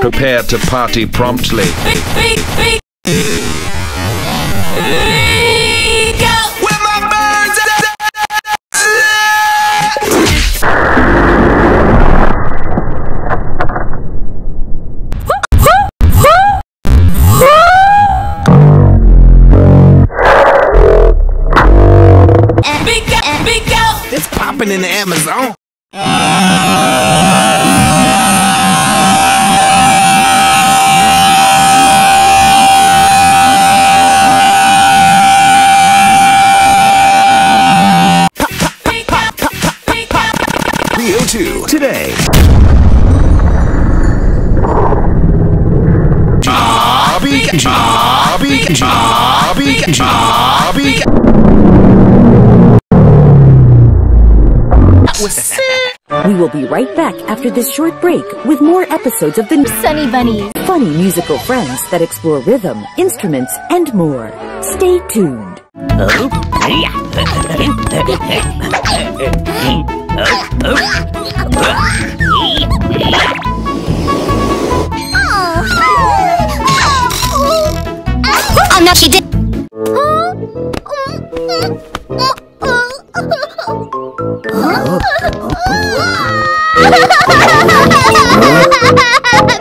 Prepare to party promptly. Where my birds at? It's popping in the Amazon. 2 today. Jobby, jobby, jobby, jobby. We will be right back after this short break with more episodes of the Sunny Bunnies. funny musical friends that explore rhythm, instruments, and more. Stay tuned. Oh 哈哈哈哈哈哈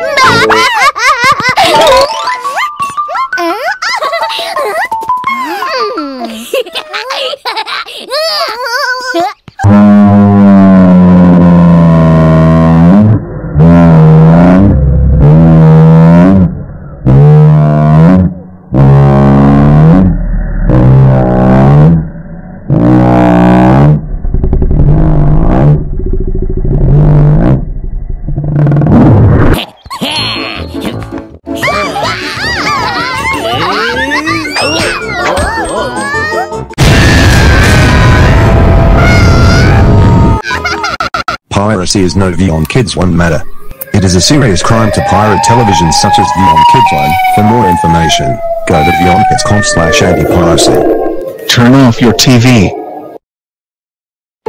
Piracy is no Vion Kids One matter. It is a serious crime to pirate television such as Vion Kids One. For more information, go to vionkids.com slash anti-piracy. Turn off your TV.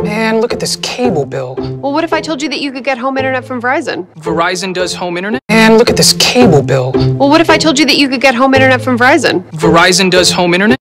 Man, look at this cable bill. Well, what if I told you that you could get home internet from Verizon? Verizon does home internet? Man, look at this cable bill. Well, what if I told you that you could get home internet from Verizon? Verizon does home internet?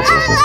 ¡Ah!